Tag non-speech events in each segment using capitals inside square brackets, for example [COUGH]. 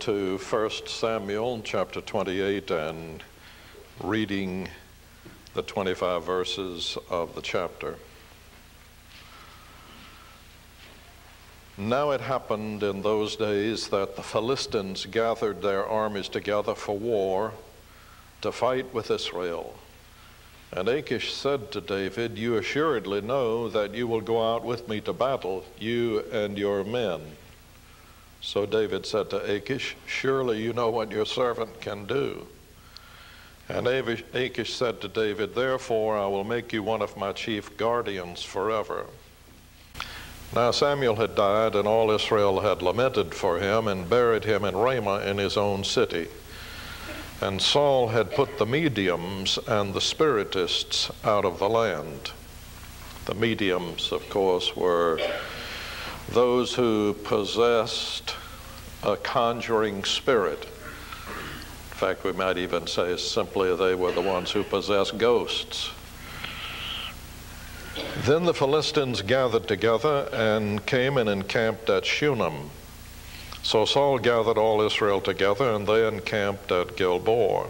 to 1 Samuel chapter 28 and reading the 25 verses of the chapter. Now it happened in those days that the Philistines gathered their armies together for war to fight with Israel. And Achish said to David, You assuredly know that you will go out with me to battle, you and your men. So David said to Achish, Surely you know what your servant can do. And Achish said to David, Therefore I will make you one of my chief guardians forever. Now Samuel had died, and all Israel had lamented for him and buried him in Ramah in his own city. And Saul had put the mediums and the spiritists out of the land. The mediums, of course, were those who possessed a conjuring spirit. In fact, we might even say simply they were the ones who possessed ghosts. Then the Philistines gathered together and came and encamped at Shunem. So Saul gathered all Israel together, and they encamped at Gilboa.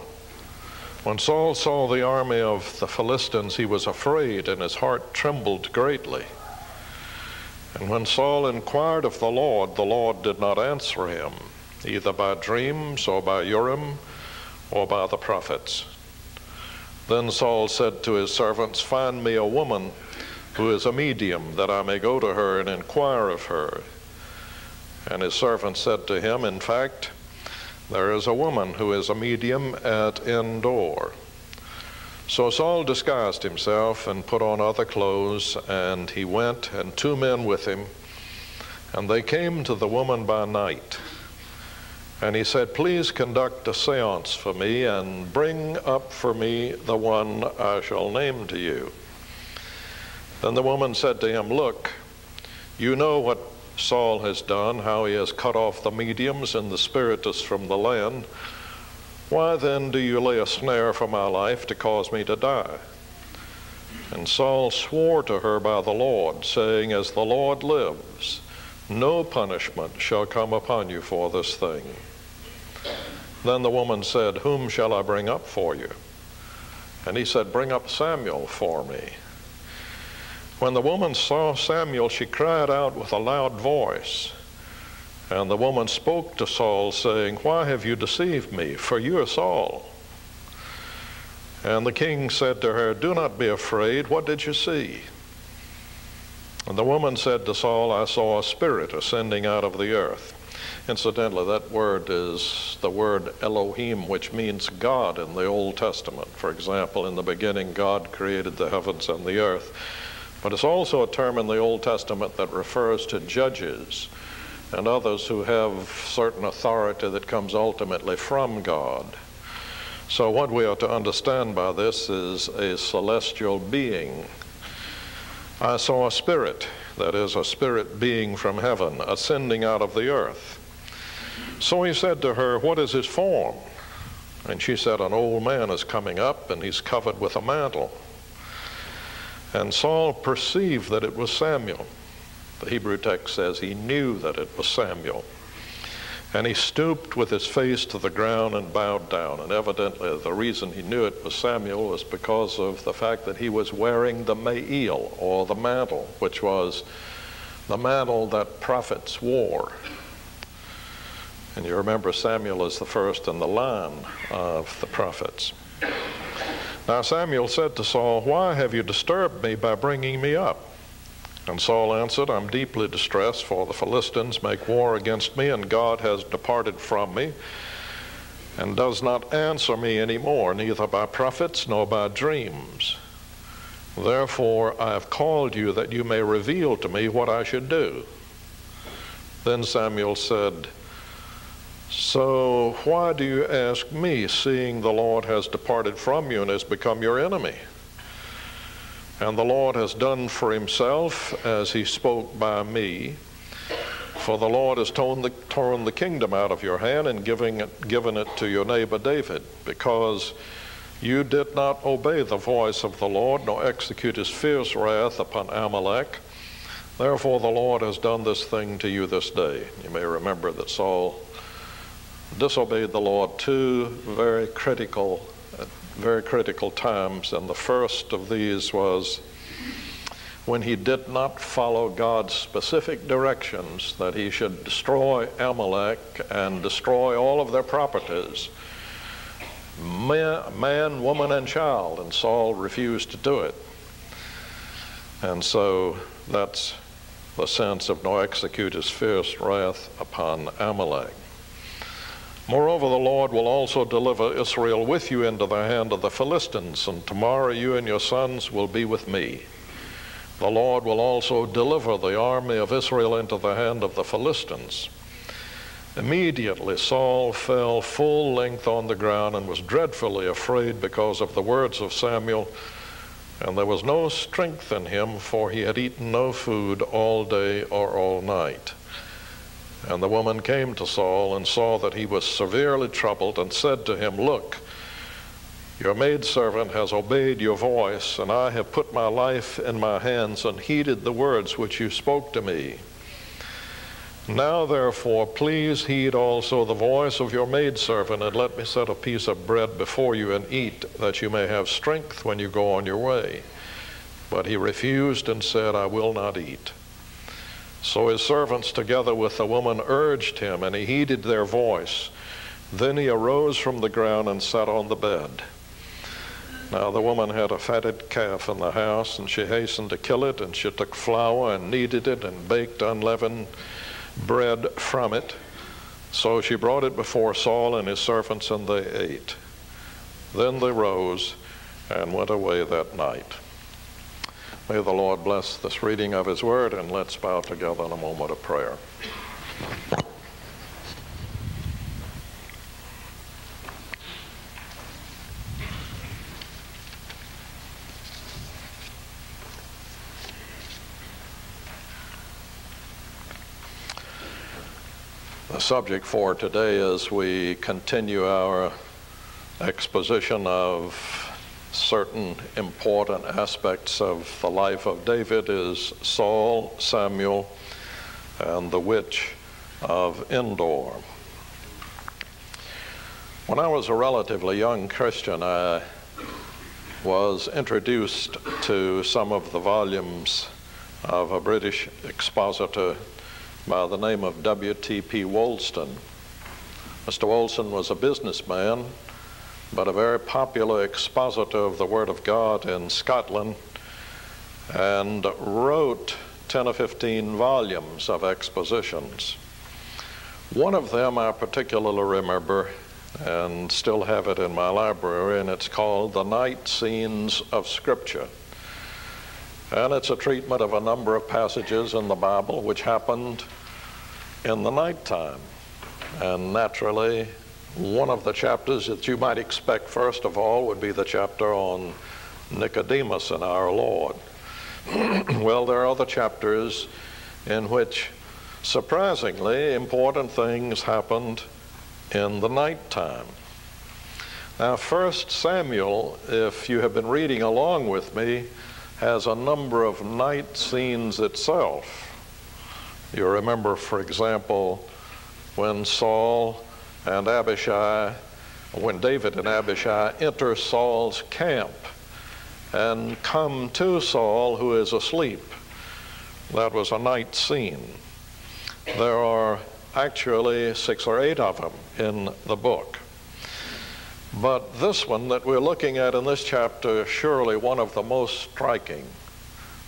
When Saul saw the army of the Philistines, he was afraid, and his heart trembled greatly. And when Saul inquired of the Lord, the Lord did not answer him, either by dreams or by Urim or by the prophets. Then Saul said to his servants, Find me a woman who is a medium, that I may go to her and inquire of her. And his servants said to him, In fact, there is a woman who is a medium at Endor. So Saul disguised himself and put on other clothes, and he went, and two men with him. And they came to the woman by night. And he said, Please conduct a seance for me, and bring up for me the one I shall name to you. Then the woman said to him, Look, you know what Saul has done, how he has cut off the mediums and the spiritists from the land. Why then do you lay a snare for my life to cause me to die? And Saul swore to her by the Lord, saying, As the Lord lives, no punishment shall come upon you for this thing. Then the woman said, Whom shall I bring up for you? And he said, Bring up Samuel for me. When the woman saw Samuel, she cried out with a loud voice. And the woman spoke to Saul, saying, Why have you deceived me? For you are Saul. And the king said to her, Do not be afraid. What did you see? And the woman said to Saul, I saw a spirit ascending out of the earth. Incidentally, that word is the word Elohim, which means God in the Old Testament. For example, in the beginning, God created the heavens and the earth. But it's also a term in the Old Testament that refers to judges and others who have certain authority that comes ultimately from God. So, what we are to understand by this is a celestial being. I saw a spirit, that is, a spirit being from heaven, ascending out of the earth. So he said to her, What is his form? And she said, An old man is coming up, and he's covered with a mantle. And Saul perceived that it was Samuel. The Hebrew text says he knew that it was Samuel. And he stooped with his face to the ground and bowed down. And evidently, the reason he knew it was Samuel was because of the fact that he was wearing the ma'il, or the mantle, which was the mantle that prophets wore. And you remember Samuel is the first in the line of the prophets. Now Samuel said to Saul, Why have you disturbed me by bringing me up? And Saul answered, I'm deeply distressed, for the Philistines make war against me, and God has departed from me, and does not answer me any more, neither by prophets nor by dreams. Therefore I have called you that you may reveal to me what I should do. Then Samuel said, So why do you ask me, seeing the Lord has departed from you and has become your enemy? And the Lord has done for himself as he spoke by me. For the Lord has torn the, torn the kingdom out of your hand and giving it, given it to your neighbor David, because you did not obey the voice of the Lord, nor execute his fierce wrath upon Amalek. Therefore, the Lord has done this thing to you this day. You may remember that Saul disobeyed the Lord two very critical, very critical times, and the first of these was when he did not follow God's specific directions that he should destroy Amalek and destroy all of their properties man, man, woman, and child, and Saul refused to do it. And so that's the sense of no execute his fierce wrath upon Amalek. Moreover, the Lord will also deliver Israel with you into the hand of the Philistines, and tomorrow you and your sons will be with me. The Lord will also deliver the army of Israel into the hand of the Philistines. Immediately Saul fell full length on the ground and was dreadfully afraid because of the words of Samuel. And there was no strength in him, for he had eaten no food all day or all night. And the woman came to Saul and saw that he was severely troubled and said to him, Look, your maidservant has obeyed your voice, and I have put my life in my hands and heeded the words which you spoke to me. Now, therefore, please heed also the voice of your maidservant, and let me set a piece of bread before you and eat, that you may have strength when you go on your way. But he refused and said, I will not eat. So his servants, together with the woman, urged him, and he heeded their voice. Then he arose from the ground and sat on the bed. Now the woman had a fatted calf in the house, and she hastened to kill it, and she took flour and kneaded it, and baked unleavened bread from it. So she brought it before Saul and his servants, and they ate. Then they rose and went away that night. May the Lord bless this reading of his word, and let's bow together in a moment of prayer. The subject for today as we continue our exposition of certain important aspects of the life of David is Saul, Samuel, and the witch of Endor. When I was a relatively young Christian, I was introduced to some of the volumes of a British expositor by the name of W.T.P. Wolston. Mr. Wolston was a businessman, but a very popular expositor of the Word of God in Scotland, and wrote 10 or 15 volumes of expositions. One of them I particularly remember and still have it in my library, and it's called The Night Scenes of Scripture. And it's a treatment of a number of passages in the Bible which happened in the nighttime. And naturally, one of the chapters that you might expect, first of all, would be the chapter on Nicodemus and our Lord. [CLEARS THROAT] well, there are other chapters in which, surprisingly, important things happened in the nighttime. Now, First Samuel, if you have been reading along with me, has a number of night scenes itself. You remember, for example, when Saul and Abishai, when David and Abishai enter Saul's camp and come to Saul who is asleep. That was a night scene. There are actually six or eight of them in the book. But this one that we're looking at in this chapter is surely one of the most striking.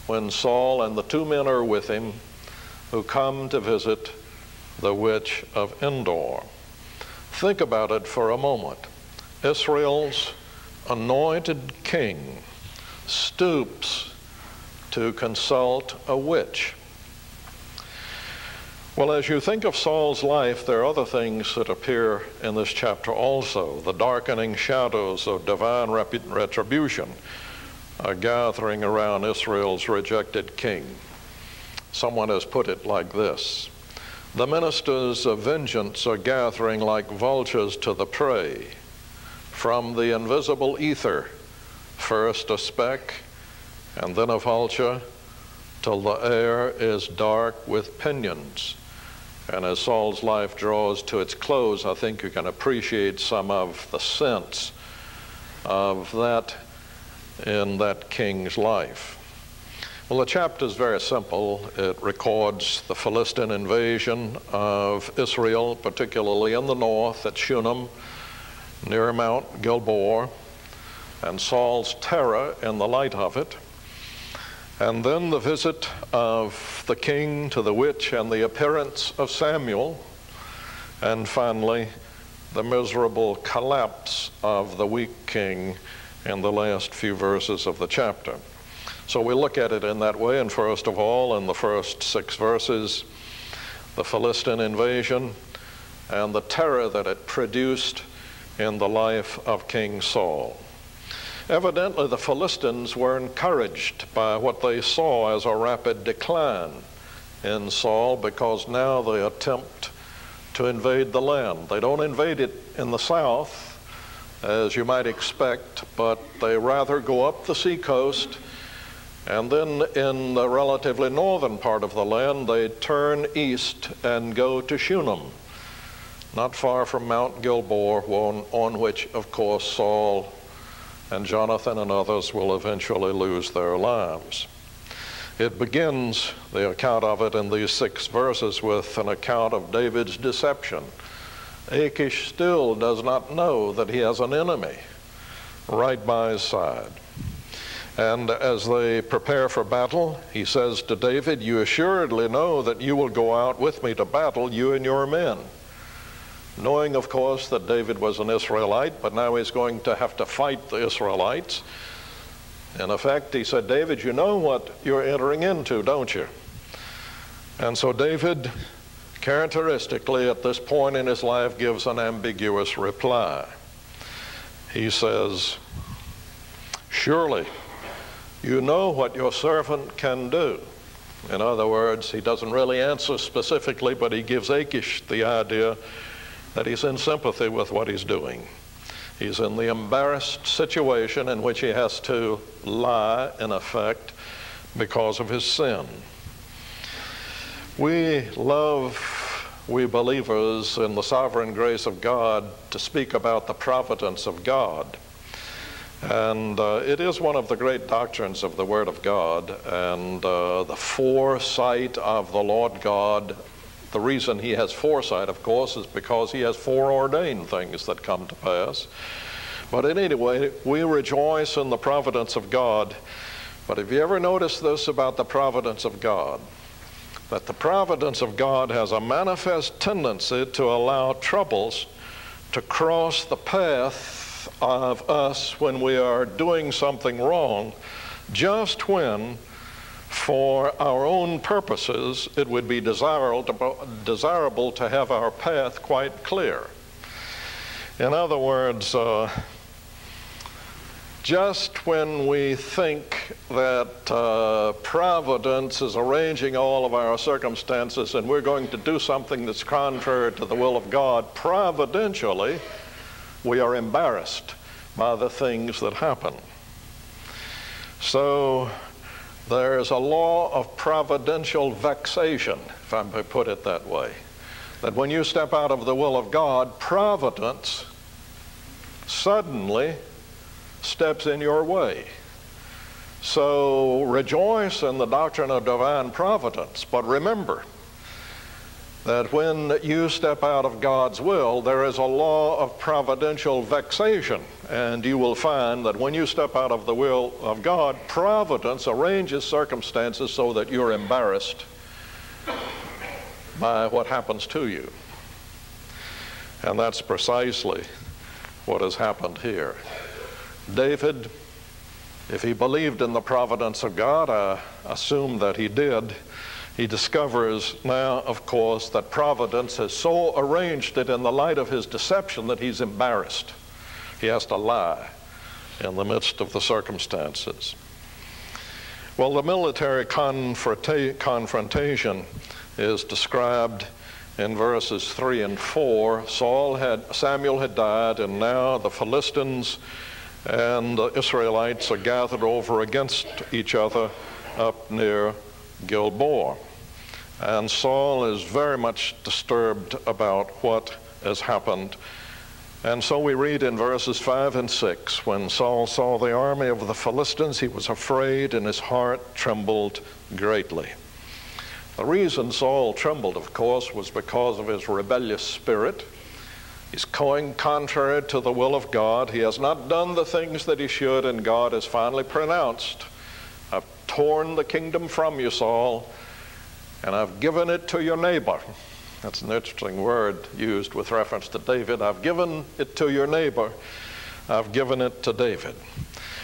When Saul and the two men are with him, who come to visit the witch of Endor. Think about it for a moment. Israel's anointed king stoops to consult a witch. Well, as you think of Saul's life, there are other things that appear in this chapter also. The darkening shadows of divine retribution are gathering around Israel's rejected king. Someone has put it like this The ministers of vengeance are gathering like vultures to the prey. From the invisible ether, first a speck, and then a vulture, till the air is dark with pinions, And as Saul's life draws to its close, I think you can appreciate some of the sense of that in that king's life. Well, the chapter is very simple. It records the Philistine invasion of Israel, particularly in the north at Shunem, near Mount Gilboa, and Saul's terror in the light of it. And then the visit of the king to the witch and the appearance of Samuel. And finally, the miserable collapse of the weak king in the last few verses of the chapter. So we look at it in that way, and first of all, in the first six verses, the Philistine invasion and the terror that it produced in the life of King Saul. Evidently, the Philistines were encouraged by what they saw as a rapid decline in Saul because now they attempt to invade the land. They don't invade it in the south, as you might expect, but they rather go up the seacoast and then in the relatively northern part of the land, they turn east and go to Shunem, not far from Mount Gilboa, on, on which, of course, Saul and Jonathan and others will eventually lose their lives. It begins, the account of it in these six verses, with an account of David's deception. Achish still does not know that he has an enemy right by his side. And as they prepare for battle, he says to David, You assuredly know that you will go out with me to battle, you and your men knowing, of course, that David was an Israelite, but now he's going to have to fight the Israelites. In effect, he said, David, you know what you're entering into, don't you? And so David, characteristically, at this point in his life, gives an ambiguous reply. He says, Surely you know what your servant can do. In other words, he doesn't really answer specifically, but he gives Achish the idea that he's in sympathy with what he's doing. He's in the embarrassed situation in which he has to lie, in effect, because of his sin. We love, we believers, in the sovereign grace of God to speak about the providence of God. And uh, it is one of the great doctrines of the Word of God, and uh, the foresight of the Lord God the reason he has foresight, of course, is because he has foreordained things that come to pass. But in any way, we rejoice in the providence of God. But have you ever noticed this about the providence of God? That the providence of God has a manifest tendency to allow troubles to cross the path of us when we are doing something wrong, just when for our own purposes, it would be desirable to, desirable to have our path quite clear. In other words, uh, just when we think that uh, providence is arranging all of our circumstances and we're going to do something that's contrary to the will of God, providentially, we are embarrassed by the things that happen. So, there's a law of providential vexation, if I may put it that way. That when you step out of the will of God, providence suddenly steps in your way. So rejoice in the doctrine of divine providence, but remember, that when you step out of God's will, there is a law of providential vexation. And you will find that when you step out of the will of God, providence arranges circumstances so that you're embarrassed by what happens to you. And that's precisely what has happened here. David, if he believed in the providence of God, I assume that he did he discovers now, of course, that providence has so arranged it in the light of his deception that he's embarrassed. He has to lie in the midst of the circumstances. Well, the military confronta- confrontation is described in verses 3 and 4. Saul had, Samuel had died, and now the Philistines and the Israelites are gathered over against each other up near Gilboa. And Saul is very much disturbed about what has happened. And so we read in verses 5 and 6 when Saul saw the army of the Philistines, he was afraid and his heart trembled greatly. The reason Saul trembled, of course, was because of his rebellious spirit. He's going contrary to the will of God. He has not done the things that he should, and God has finally pronounced, I've torn the kingdom from you, Saul, and I've given it to your neighbor. That's an interesting word used with reference to David. I've given it to your neighbor. I've given it to David.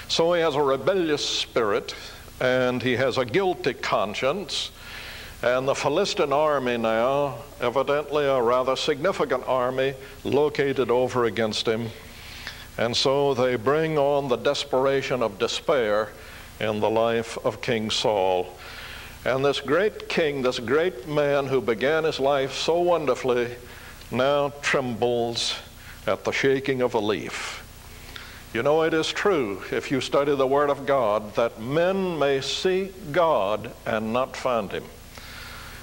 So he has a rebellious spirit and he has a guilty conscience. And the Philistine army now, evidently a rather significant army, located over against him. And so they bring on the desperation of despair in the life of King Saul. And this great king, this great man who began his life so wonderfully, now trembles at the shaking of a leaf. You know, it is true, if you study the Word of God, that men may seek God and not find Him.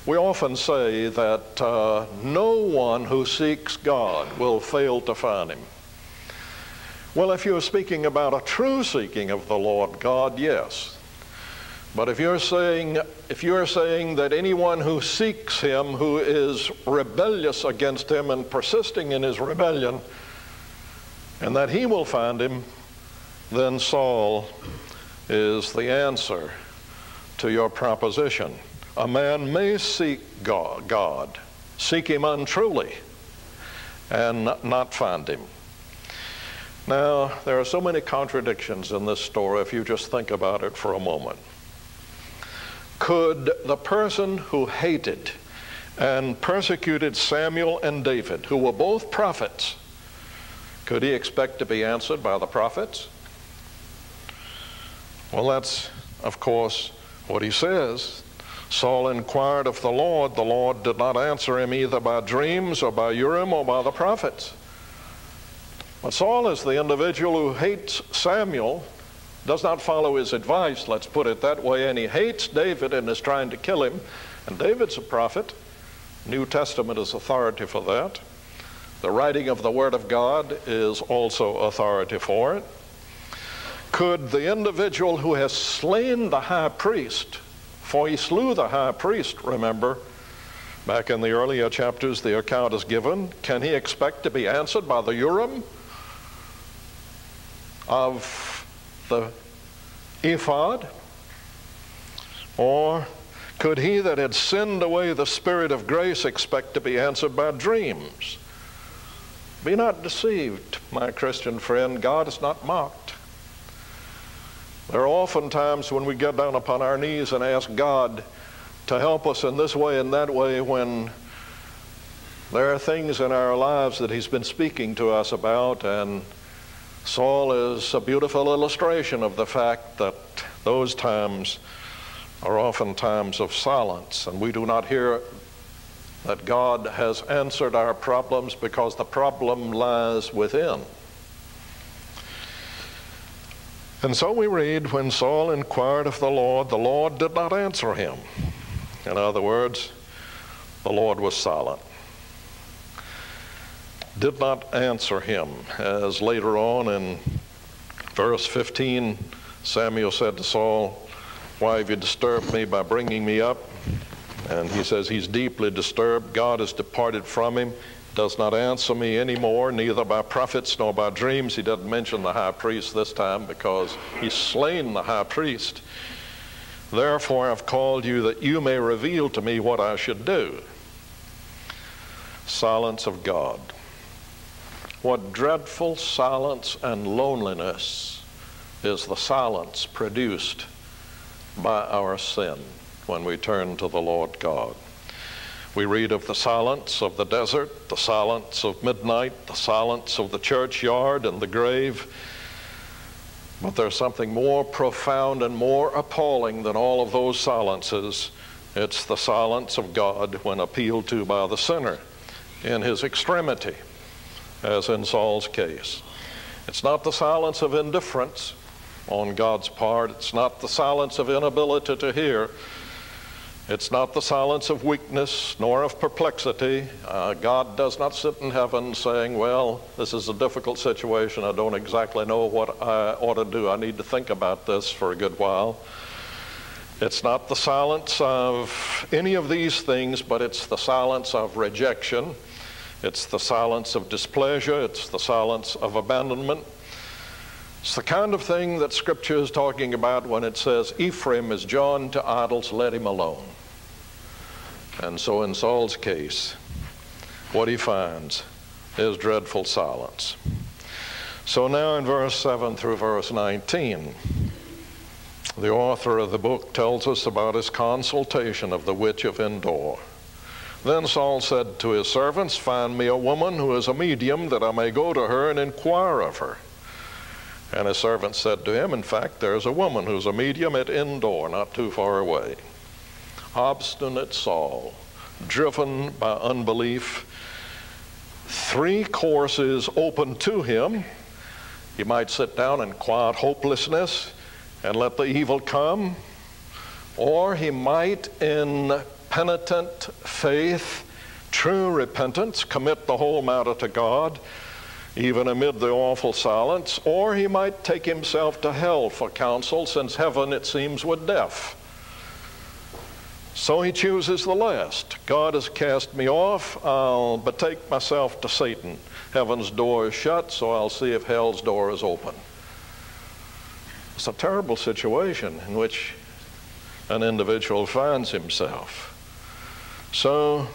We often say that uh, no one who seeks God will fail to find Him. Well, if you're speaking about a true seeking of the Lord God, yes. But if you're saying if you're saying that anyone who seeks him who is rebellious against him and persisting in his rebellion and that he will find him, then Saul is the answer to your proposition. A man may seek God, God seek him untruly, and not find him. Now, there are so many contradictions in this story if you just think about it for a moment could the person who hated and persecuted Samuel and David, who were both prophets, could he expect to be answered by the prophets? Well, that's, of course, what he says. Saul inquired of the Lord. The Lord did not answer him either by dreams or by Urim or by the prophets. But Saul is the individual who hates Samuel does not follow his advice, let's put it that way, and he hates David and is trying to kill him. And David's a prophet. New Testament is authority for that. The writing of the Word of God is also authority for it. Could the individual who has slain the high priest, for he slew the high priest, remember, back in the earlier chapters the account is given, can he expect to be answered by the Urim of the ephod? Or could he that had sinned away the Spirit of grace expect to be answered by dreams? Be not deceived, my Christian friend. God is not mocked. There are often times when we get down upon our knees and ask God to help us in this way and that way when there are things in our lives that He's been speaking to us about and Saul is a beautiful illustration of the fact that those times are often times of silence, and we do not hear that God has answered our problems because the problem lies within. And so we read, when Saul inquired of the Lord, the Lord did not answer him. In other words, the Lord was silent did not answer him. As later on in verse 15, Samuel said to Saul, Why have you disturbed me by bringing me up? And he says he's deeply disturbed. God has departed from him, does not answer me anymore, neither by prophets nor by dreams. He doesn't mention the high priest this time because he's slain the high priest. Therefore, I've called you that you may reveal to me what I should do. Silence of God. What dreadful silence and loneliness is the silence produced by our sin when we turn to the Lord God. We read of the silence of the desert, the silence of midnight, the silence of the churchyard and the grave. But there's something more profound and more appalling than all of those silences. It's the silence of God when appealed to by the sinner in his extremity as in Saul's case. It's not the silence of indifference on God's part, it's not the silence of inability to hear, It's not the silence of weakness nor of perplexity. Uh, God does not sit in heaven saying, Well, this is a difficult situation. I don't exactly know what I ought to do. I need to think about this for a good while. It's not the silence of any of these things, but it's the silence of rejection. It's the silence of displeasure. It's the silence of abandonment. It's the kind of thing that Scripture is talking about when it says, Ephraim is joined to idols, let him alone. And so in Saul's case, what he finds is dreadful silence. So now in verse 7 through verse 19, the author of the book tells us about his consultation of the witch of Endor. Then Saul said to his servants, Find me a woman who is a medium, that I may go to her and inquire of her. And his servant said to him, In fact, there's a woman who's a medium at Endor, not too far away. Obstinate Saul, driven by unbelief, three courses open to him. He might sit down in quiet hopelessness and let the evil come, or he might, in penitent faith, true repentance, commit the whole matter to God even amid the awful silence, or he might take himself to hell for counsel, since heaven, it seems, would deaf. So he chooses the last. God has cast me off, I'll betake myself to Satan. Heaven's door is shut, so I'll see if hell's door is open. It's a terrible situation in which an individual finds himself. So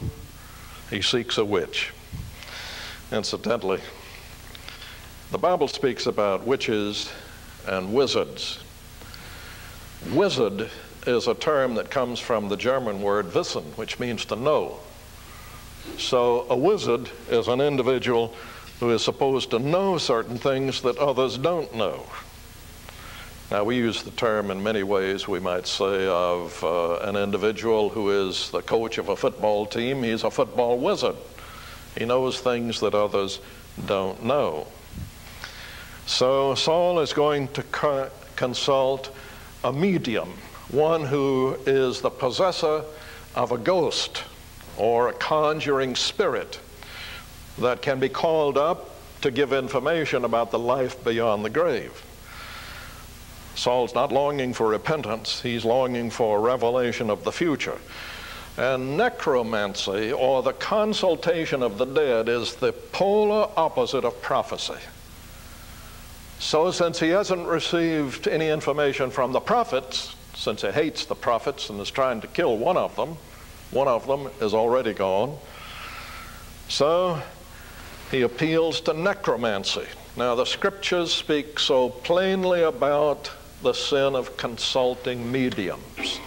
he seeks a witch. Incidentally, the Bible speaks about witches and wizards. Wizard is a term that comes from the German word wissen, which means to know. So a wizard is an individual who is supposed to know certain things that others don't know. Now, we use the term in many ways, we might say, of uh, an individual who is the coach of a football team. He's a football wizard. He knows things that others don't know. So Saul is going to co consult a medium, one who is the possessor of a ghost or a conjuring spirit that can be called up to give information about the life beyond the grave. Saul's not longing for repentance, he's longing for revelation of the future. And necromancy, or the consultation of the dead, is the polar opposite of prophecy. So, since he hasn't received any information from the prophets, since he hates the prophets and is trying to kill one of them, one of them is already gone. So, he appeals to necromancy. Now, the scriptures speak so plainly about the sin of consulting mediums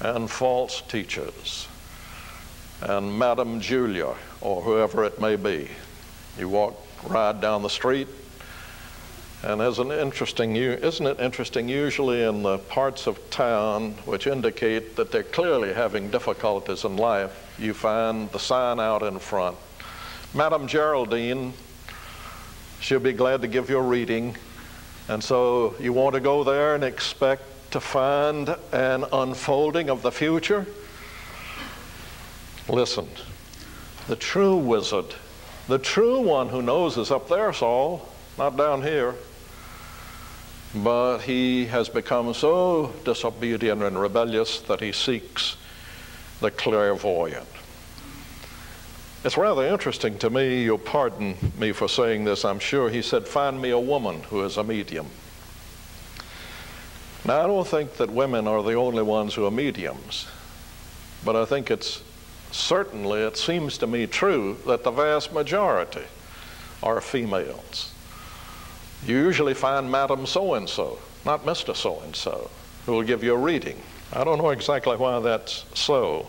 and false teachers and Madame Julia or whoever it may be. You walk, ride down the street, and as an interesting, you isn't it interesting, usually in the parts of town which indicate that they're clearly having difficulties in life, you find the sign out in front. Madam Geraldine, she'll be glad to give you a reading. And so you want to go there and expect to find an unfolding of the future? Listen, the true wizard, the true one who knows is up there, Saul, not down here. But he has become so disobedient and rebellious that he seeks the clairvoyant. It's rather interesting to me, you'll pardon me for saying this, I'm sure. He said, Find me a woman who is a medium. Now, I don't think that women are the only ones who are mediums, but I think it's certainly, it seems to me true that the vast majority are females. You usually find Madam so and so, not Mr. so and so, who will give you a reading. I don't know exactly why that's so.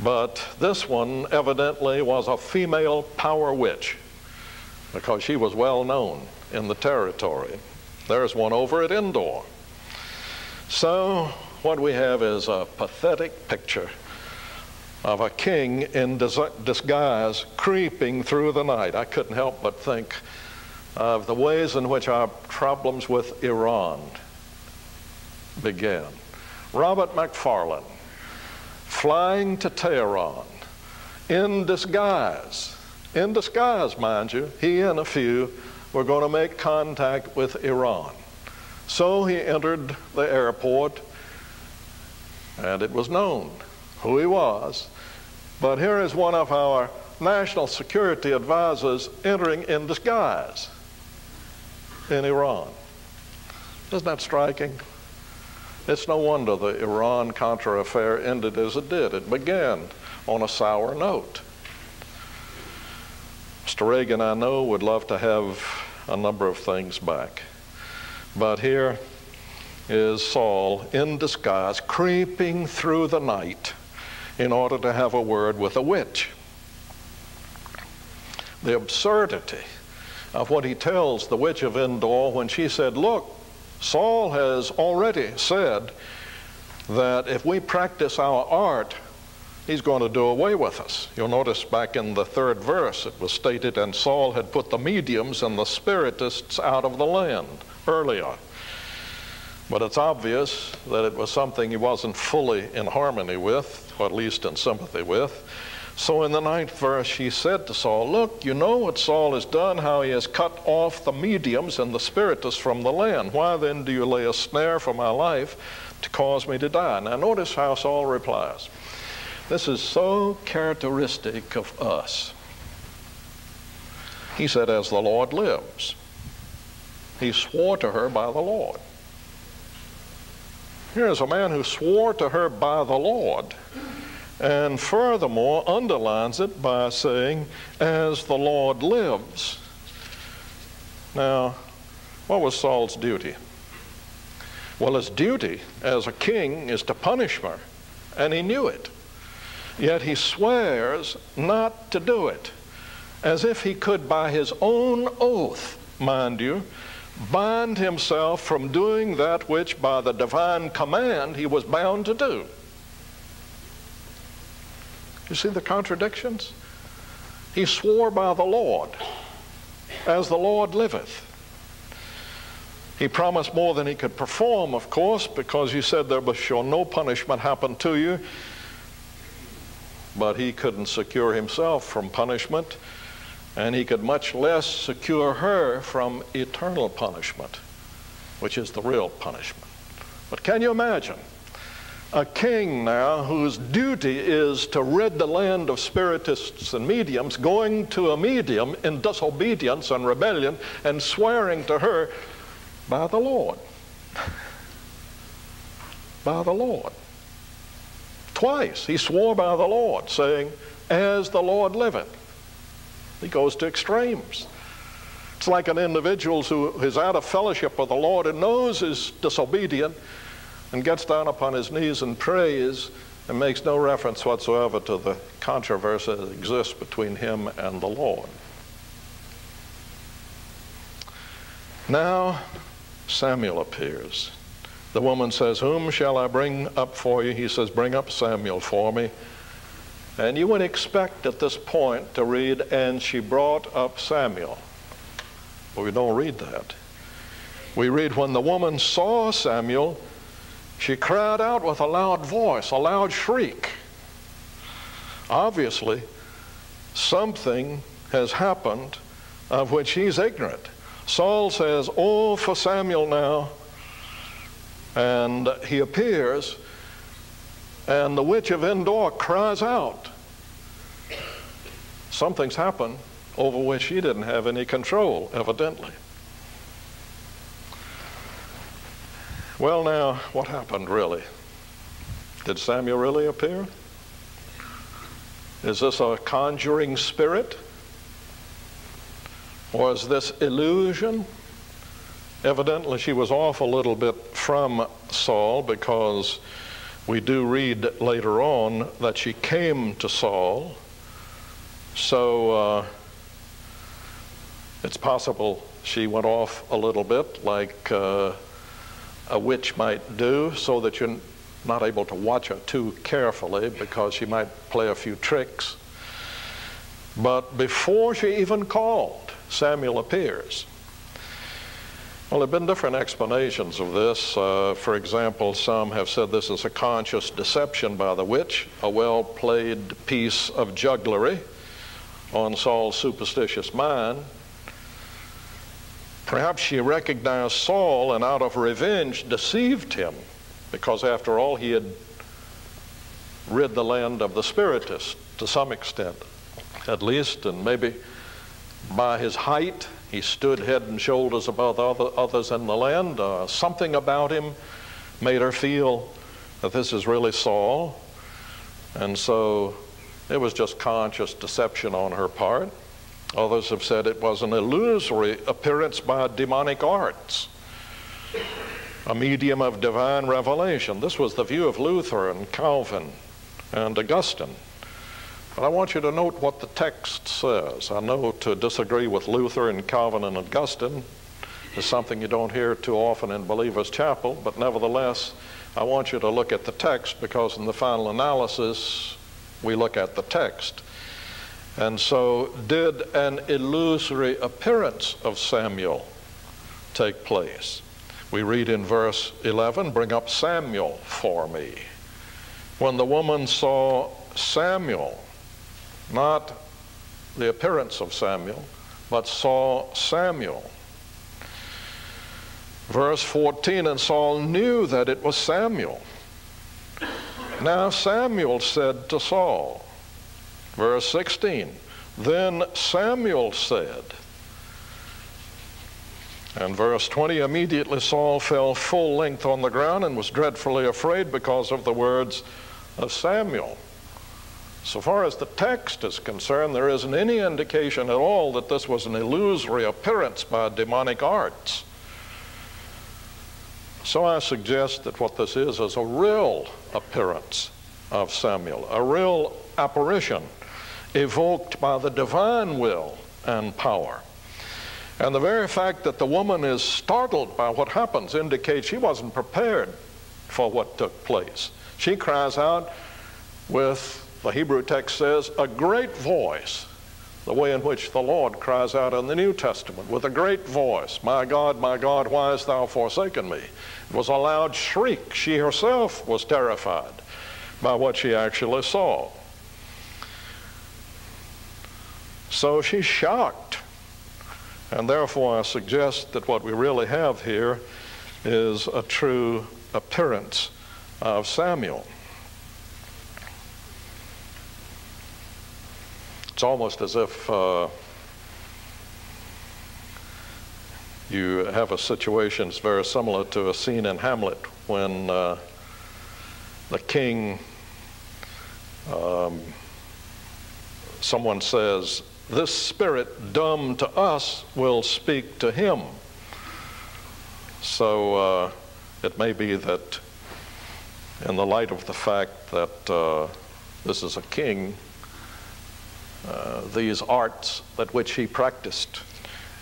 But this one evidently was a female power witch because she was well known in the territory. There's one over at Endor. So, what we have is a pathetic picture of a king in disguise creeping through the night. I couldn't help but think of the ways in which our problems with Iran began. Robert McFarlane, flying to Tehran in disguise. In disguise, mind you, he and a few were going to make contact with Iran. So he entered the airport, and it was known who he was. But here is one of our national security advisors entering in disguise in Iran. Isn't that striking? It's no wonder the Iran Contra affair ended as it did. It began on a sour note. Mr. Reagan, I know, would love to have a number of things back. But here is Saul in disguise, creeping through the night in order to have a word with a witch. The absurdity of what he tells the witch of Endor when she said, Look, Saul has already said that if we practice our art, he's going to do away with us. You'll notice back in the third verse it was stated, and Saul had put the mediums and the spiritists out of the land earlier. But it's obvious that it was something he wasn't fully in harmony with, or at least in sympathy with. So in the ninth verse, she said to Saul, Look, you know what Saul has done, how he has cut off the mediums and the spiritists from the land. Why then do you lay a snare for my life to cause me to die? Now notice how Saul replies. This is so characteristic of us. He said, As the Lord lives. He swore to her by the Lord. Here is a man who swore to her by the Lord and furthermore underlines it by saying, as the Lord lives. Now, what was Saul's duty? Well, his duty as a king is to punish her, and he knew it. Yet he swears not to do it, as if he could, by his own oath, mind you, bind himself from doing that which, by the divine command, he was bound to do. You see the contradictions? He swore by the Lord, as the Lord liveth. He promised more than he could perform, of course, because he said there shall no punishment happen to you. But he couldn't secure himself from punishment, and he could much less secure her from eternal punishment, which is the real punishment. But can you imagine? A king now whose duty is to rid the land of spiritists and mediums, going to a medium in disobedience and rebellion and swearing to her by the Lord. by the Lord. Twice he swore by the Lord, saying, As the Lord liveth. He goes to extremes. It's like an individual who is out of fellowship with the Lord and knows is disobedient and gets down upon his knees and prays and makes no reference whatsoever to the controversy that exists between him and the Lord. Now Samuel appears. The woman says, Whom shall I bring up for you? He says, Bring up Samuel for me. And you would expect at this point to read, And she brought up Samuel. But we don't read that. We read, When the woman saw Samuel, she cried out with a loud voice, a loud shriek. Obviously, something has happened of which he's ignorant. Saul says, Oh, for Samuel now. And he appears, and the witch of Endor cries out. Something's happened over which he didn't have any control, evidently. Well, now, what happened really? Did Samuel really appear? Is this a conjuring spirit? Or is this illusion? Evidently, she was off a little bit from Saul because we do read later on that she came to Saul. So uh, it's possible she went off a little bit, like. Uh, a witch might do so that you're not able to watch her too carefully because she might play a few tricks. But before she even called, Samuel appears. Well, there have been different explanations of this. Uh, for example, some have said this is a conscious deception by the witch, a well played piece of jugglery on Saul's superstitious mind. Perhaps she recognized Saul and out of revenge deceived him, because after all, he had rid the land of the Spiritists to some extent, at least, and maybe by his height he stood head and shoulders above other, others in the land. Uh, something about him made her feel that this is really Saul. And so it was just conscious deception on her part. Others have said it was an illusory appearance by demonic arts, a medium of divine revelation. This was the view of Luther and Calvin and Augustine. But I want you to note what the text says. I know to disagree with Luther and Calvin and Augustine is something you don't hear too often in Believers Chapel, but nevertheless, I want you to look at the text because in the final analysis, we look at the text. And so, did an illusory appearance of Samuel take place? We read in verse 11, Bring up Samuel for me. When the woman saw Samuel, not the appearance of Samuel, but saw Samuel. Verse 14 And Saul knew that it was Samuel. Now Samuel said to Saul, verse 16, Then Samuel said, and verse 20 immediately Saul fell full length on the ground and was dreadfully afraid because of the words of Samuel. So far as the text is concerned, there isn't any indication at all that this was an illusory appearance by demonic arts. So I suggest that what this is is a real appearance of Samuel, a real apparition evoked by the divine will and power. And the very fact that the woman is startled by what happens indicates she wasn't prepared for what took place. She cries out with the Hebrew text says, a great voice, the way in which the Lord cries out in the New Testament, with a great voice, My God, my God, why hast thou forsaken me? It was a loud shriek. She herself was terrified by what she actually saw. So she's shocked. And therefore, I suggest that what we really have here is a true appearance of Samuel. It's almost as if uh, you have a situation that's very similar to a scene in Hamlet when uh, the king, um, someone says, This spirit dumb to us will speak to him. So uh, it may be that, in the light of the fact that uh, this is a king, uh, these arts that which he practiced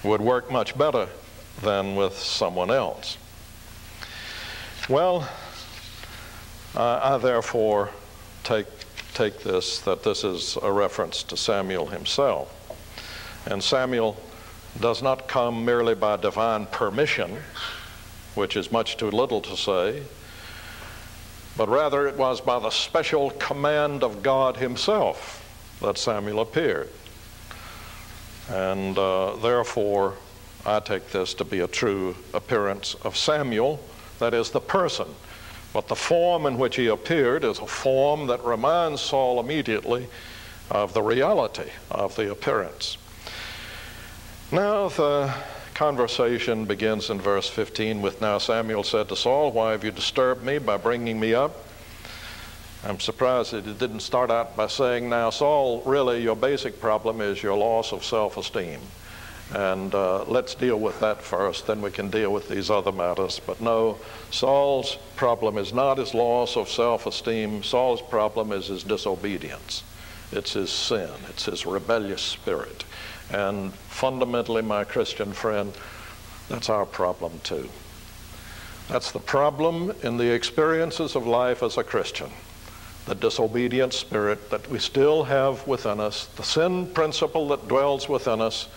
would work much better than with someone else. Well, uh, I therefore take, take this that this is a reference to Samuel himself. And Samuel does not come merely by divine permission, which is much too little to say, but rather it was by the special command of God Himself that Samuel appeared. And uh, therefore, I take this to be a true appearance of Samuel, that is, the person. But the form in which he appeared is a form that reminds Saul immediately of the reality of the appearance. Now, the conversation begins in verse 15 with Now Samuel said to Saul, Why have you disturbed me by bringing me up? I'm surprised that it didn't start out by saying, Now, Saul, really, your basic problem is your loss of self esteem. And uh, let's deal with that first, then we can deal with these other matters. But no, Saul's problem is not his loss of self esteem. Saul's problem is his disobedience, it's his sin, it's his rebellious spirit. And fundamentally, my Christian friend, that's our problem too. That's the problem in the experiences of life as a Christian the disobedient spirit that we still have within us, the sin principle that dwells within us.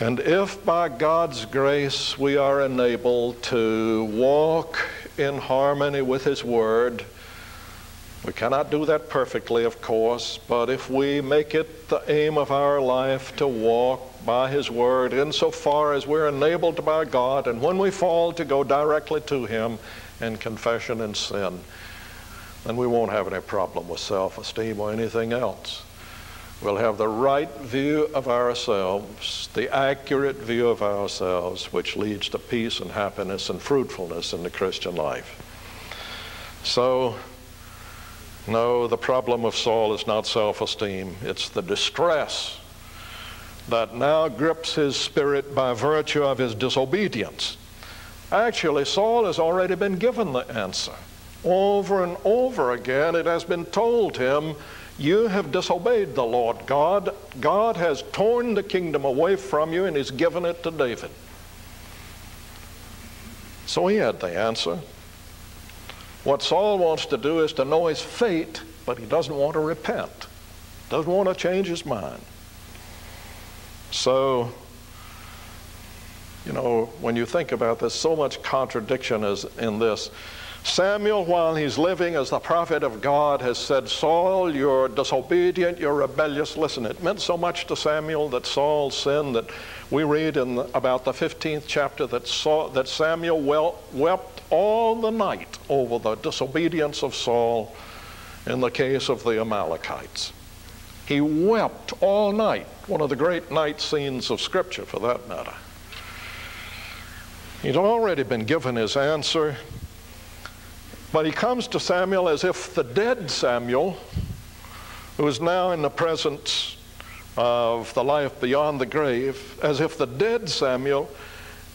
And if by God's grace we are enabled to walk in harmony with His Word, we cannot do that perfectly, of course, but if we make it the aim of our life to walk by His Word insofar as we're enabled by God, and when we fall, to go directly to Him in confession and sin, then we won't have any problem with self esteem or anything else. We'll have the right view of ourselves, the accurate view of ourselves, which leads to peace and happiness and fruitfulness in the Christian life. So, no, the problem of Saul is not self esteem, it's the distress that now grips his spirit by virtue of his disobedience. Actually, Saul has already been given the answer. Over and over again, it has been told him, You have disobeyed the Lord God. God has torn the kingdom away from you and He's given it to David. So he had the answer. What Saul wants to do is to know his fate, but he doesn't want to repent, doesn't want to change his mind. So, you know, when you think about this, so much contradiction is in this. Samuel, while he's living as the prophet of God, has said, Saul, you're disobedient, you're rebellious. Listen, it meant so much to Samuel that Saul sinned that we read in the, about the 15th chapter that, Saul, that Samuel wept all the night over the disobedience of Saul in the case of the Amalekites. He wept all night, one of the great night scenes of Scripture for that matter. He's already been given his answer. But he comes to Samuel as if the dead Samuel, who is now in the presence of the life beyond the grave, as if the dead Samuel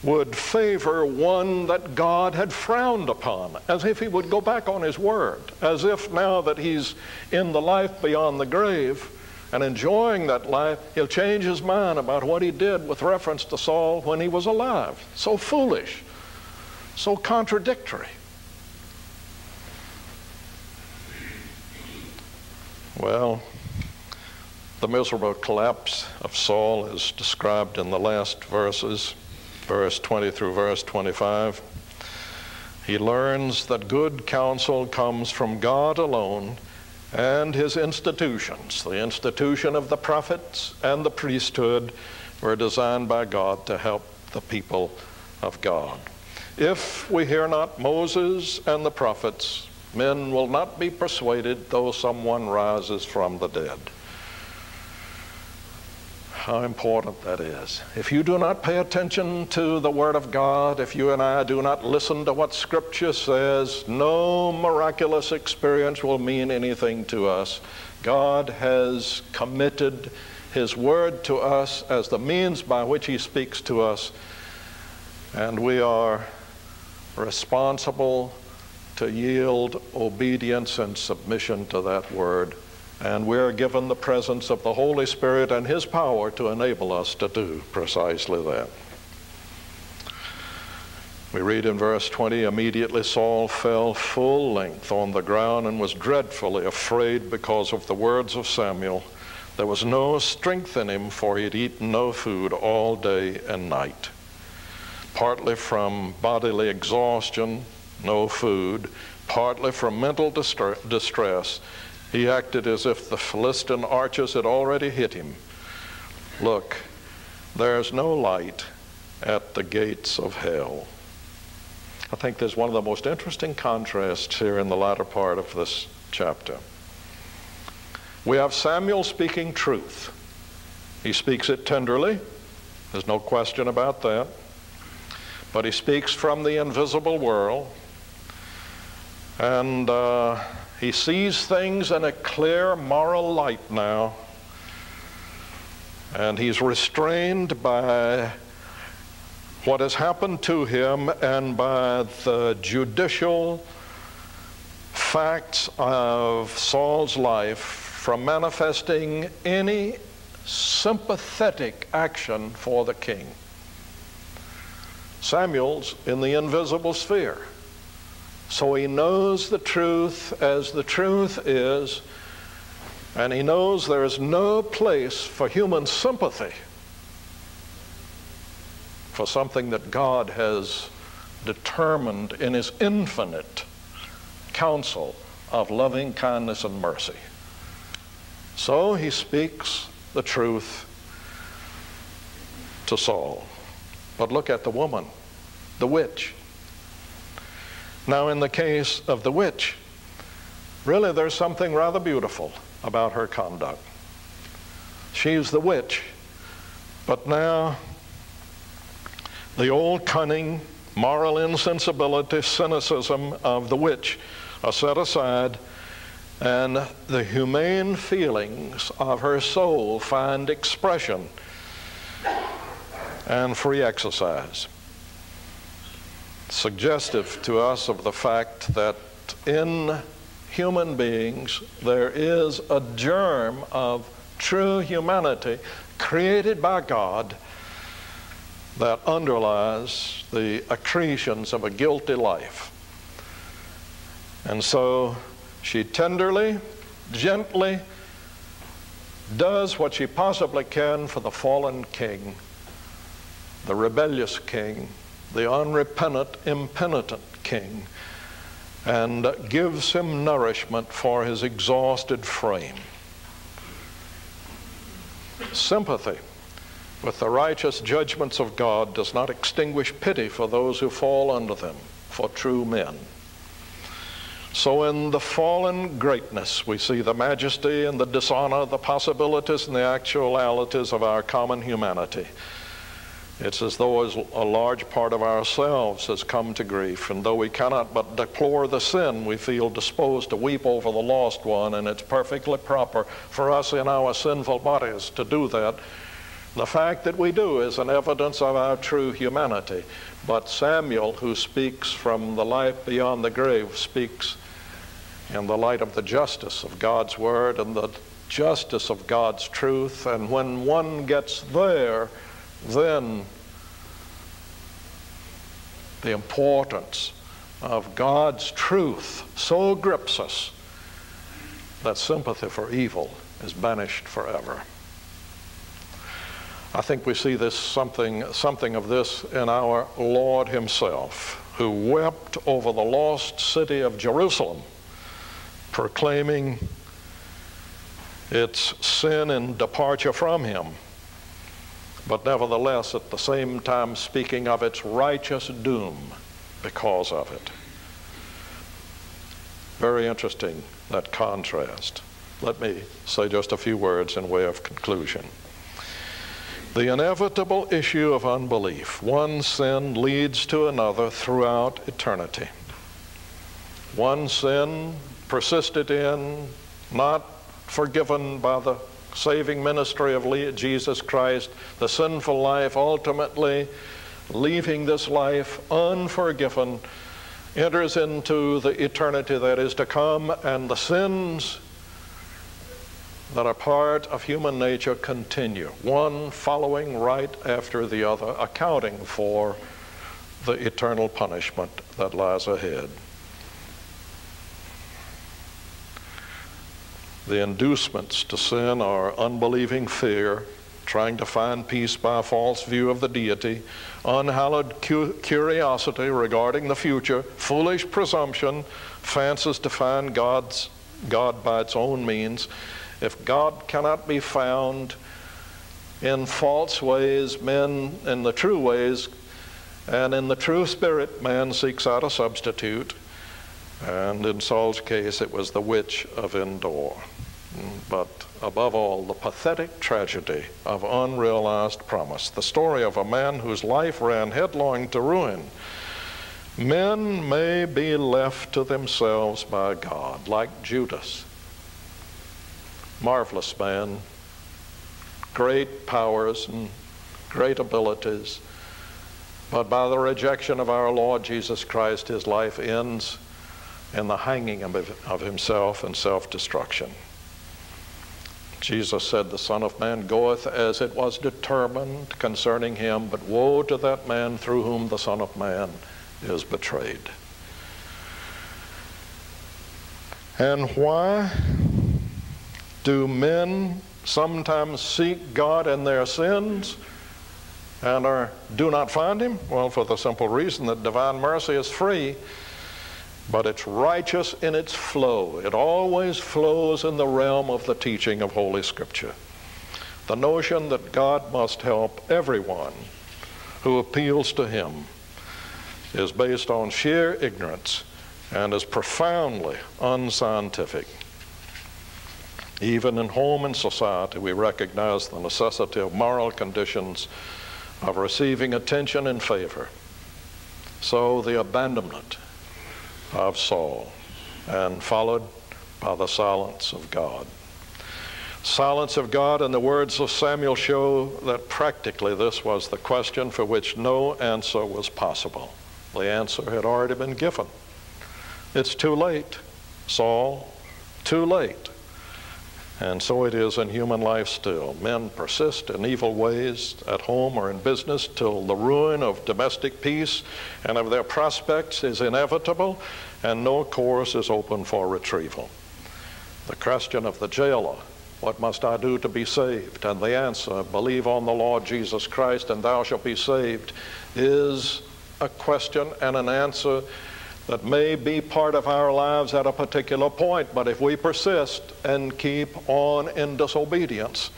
would favor one that God had frowned upon, as if he would go back on his word, as if now that he's in the life beyond the grave and enjoying that life, he'll change his mind about what he did with reference to Saul when he was alive. So foolish, so contradictory. Well, the miserable collapse of Saul is described in the last verses, verse 20 through verse 25. He learns that good counsel comes from God alone and his institutions. The institution of the prophets and the priesthood were designed by God to help the people of God. If we hear not Moses and the prophets, Men will not be persuaded though someone rises from the dead. How important that is. If you do not pay attention to the Word of God, if you and I do not listen to what Scripture says, no miraculous experience will mean anything to us. God has committed His Word to us as the means by which He speaks to us, and we are responsible to yield obedience and submission to that word. And we're given the presence of the Holy Spirit and His power to enable us to do precisely that. We read in verse 20 immediately Saul fell full length on the ground and was dreadfully afraid because of the words of Samuel. There was no strength in him, for he had eaten no food all day and night. Partly from bodily exhaustion, no food, partly from mental distress. He acted as if the Philistine archers had already hit him. Look, there's no light at the gates of hell. I think there's one of the most interesting contrasts here in the latter part of this chapter. We have Samuel speaking truth. He speaks it tenderly. There's no question about that. But he speaks from the invisible world. And uh, he sees things in a clear moral light now. And he's restrained by what has happened to him and by the judicial facts of Saul's life from manifesting any sympathetic action for the king. Samuel's in the invisible sphere. So he knows the truth as the truth is, and he knows there is no place for human sympathy for something that God has determined in His infinite counsel of loving kindness and mercy. So he speaks the truth to Saul. But look at the woman, the witch. Now, in the case of the witch, really there's something rather beautiful about her conduct. She's the witch, but now the old cunning, moral insensibility, cynicism of the witch are set aside, and the humane feelings of her soul find expression and free exercise. Suggestive to us of the fact that in human beings there is a germ of true humanity created by God that underlies the accretions of a guilty life. And so she tenderly, gently does what she possibly can for the fallen king, the rebellious king, the unrepentant, impenitent king, and gives him nourishment for his exhausted frame. Sympathy with the righteous judgments of God does not extinguish pity for those who fall under them, for true men. So, in the fallen greatness, we see the majesty and the dishonor, the possibilities and the actualities of our common humanity. It's as though a large part of ourselves has come to grief, and though we cannot but deplore the sin, we feel disposed to weep over the lost one, and it's perfectly proper for us in our sinful bodies to do that. The fact that we do is an evidence of our true humanity. But Samuel, who speaks from the life beyond the grave, speaks in the light of the justice of God's word and the justice of God's truth. And when one gets there, then the importance of God's truth so grips us that sympathy for evil is banished forever. I think we see this something, something of this in our Lord Himself, who wept over the lost city of Jerusalem, proclaiming its sin and departure from Him but nevertheless at the same time speaking of its righteous doom because of it. Very interesting, that contrast. Let me say just a few words in way of conclusion. The inevitable issue of unbelief. One sin leads to another throughout eternity. One sin persisted in, not forgiven by the saving ministry of Jesus Christ, the sinful life ultimately leaving this life unforgiven, enters into the eternity that is to come, and the sins that are part of human nature continue, one following right after the other, accounting for the eternal punishment that lies ahead. The inducements to sin are unbelieving fear, trying to find peace by a false view of the deity, unhallowed cu- curiosity regarding the future, foolish presumption, fancies to find God's, God by its own means. If God cannot be found in false ways, men in the true ways, and in the true spirit, man seeks out a substitute. And in Saul's case, it was the witch of Endor but above all, the pathetic tragedy of unrealized promise, the story of a man whose life ran headlong to ruin. Men may be left to themselves by God, like Judas. Marvelous man, great powers and great abilities, but by the rejection of our Lord Jesus Christ, his life ends in the hanging of himself and self destruction. Jesus said, The Son of Man goeth as it was determined concerning him, but woe to that man through whom the Son of Man is betrayed. And why do men sometimes seek God in their sins and are, do not find him? Well, for the simple reason that divine mercy is free, but it's righteous in its flow. It always flows in the realm of the teaching of Holy Scripture. The notion that God must help everyone who appeals to him is based on sheer ignorance and is profoundly unscientific. Even in home and society, we recognize the necessity of moral conditions of receiving attention and favor. So the abandonment of Saul and followed by the silence of God. Silence of God and the words of Samuel show that practically this was the question for which no answer was possible. The answer had already been given. It's too late, Saul, too late. And so it is in human life still. Men persist in evil ways at home or in business till the ruin of domestic peace and of their prospects is inevitable, and no course is open for retrieval. The question of the jailer, what must I do to be saved? And the answer, believe on the Lord Jesus Christ and thou shalt be saved, is a question and an answer that may be part of our lives at a particular point, but if we persist and keep on in disobedience,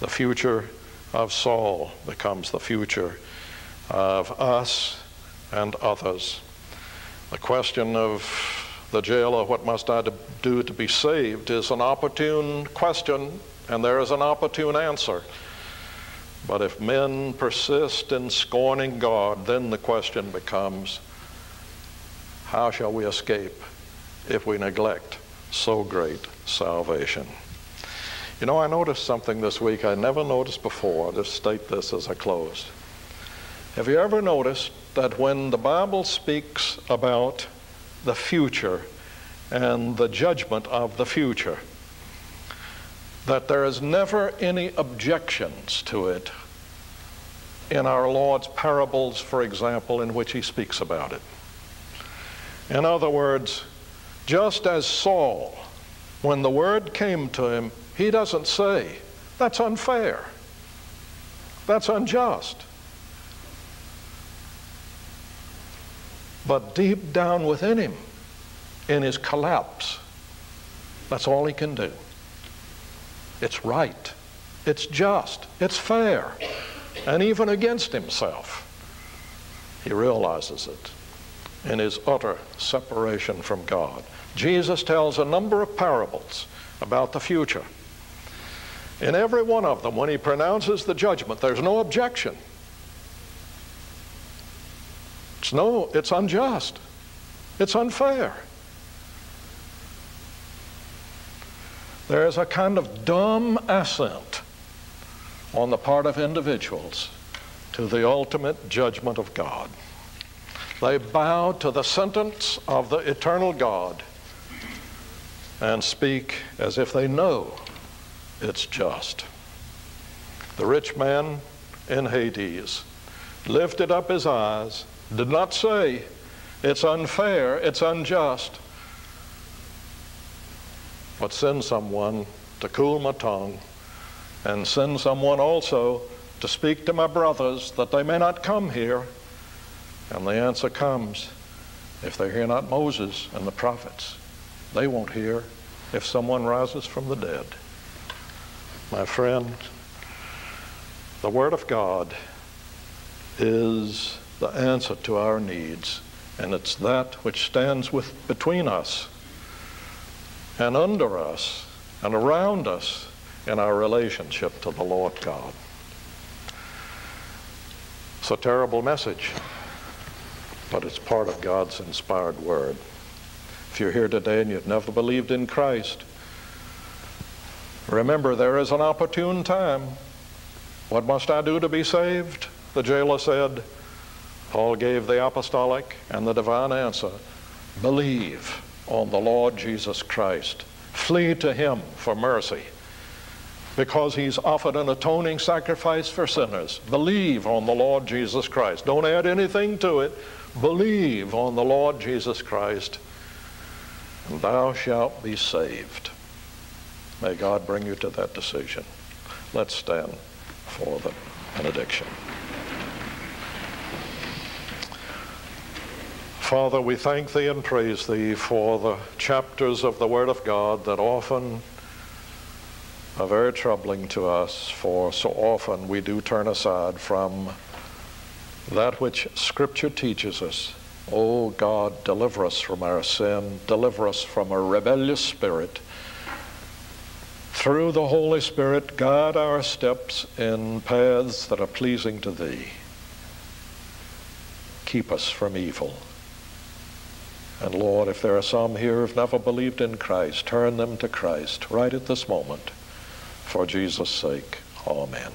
the future of Saul becomes the future of us and others. The question of the jailer, what must I do to be saved, is an opportune question, and there is an opportune answer. But if men persist in scorning God, then the question becomes how shall we escape if we neglect so great salvation? You know, I noticed something this week I never noticed before. I'll just state this as I close. Have you ever noticed that when the Bible speaks about the future and the judgment of the future, that there is never any objections to it in our Lord's parables, for example, in which he speaks about it. In other words, just as Saul, when the word came to him, he doesn't say, that's unfair, that's unjust. But deep down within him, in his collapse, that's all he can do. It's right, it's just, it's fair, and even against himself. He realizes it in his utter separation from God. Jesus tells a number of parables about the future. In every one of them, when he pronounces the judgment, there's no objection. It's no, it's unjust. It's unfair. There is a kind of dumb assent on the part of individuals to the ultimate judgment of God. They bow to the sentence of the eternal God and speak as if they know it's just. The rich man in Hades lifted up his eyes, did not say, It's unfair, it's unjust, but send someone to cool my tongue and send someone also to speak to my brothers that they may not come here and the answer comes if they hear not Moses and the prophets, they won't hear if someone rises from the dead. My friend, the Word of God is the answer to our needs, and it's that which stands with, between us and under us and around us in our relationship to the Lord God. It's a terrible message but it's part of God's inspired word. If you're here today and you've never believed in Christ, remember there is an opportune time. What must I do to be saved? The jailer said. Paul gave the apostolic and the divine answer believe on the Lord Jesus Christ. Flee to him for mercy because he's offered an atoning sacrifice for sinners. Believe on the Lord Jesus Christ. Don't add anything to it. Believe on the Lord Jesus Christ, and thou shalt be saved. May God bring you to that decision. Let's stand for the benediction. Father, we thank thee and praise thee for the chapters of the Word of God that often are very troubling to us, for so often we do turn aside from that which Scripture teaches us. Oh God, deliver us from our sin, deliver us from a rebellious spirit. Through the Holy Spirit, guide our steps in paths that are pleasing to Thee. Keep us from evil. And Lord, if there are some here who've never believed in Christ, turn them to Christ right at this moment. For Jesus' sake, amen.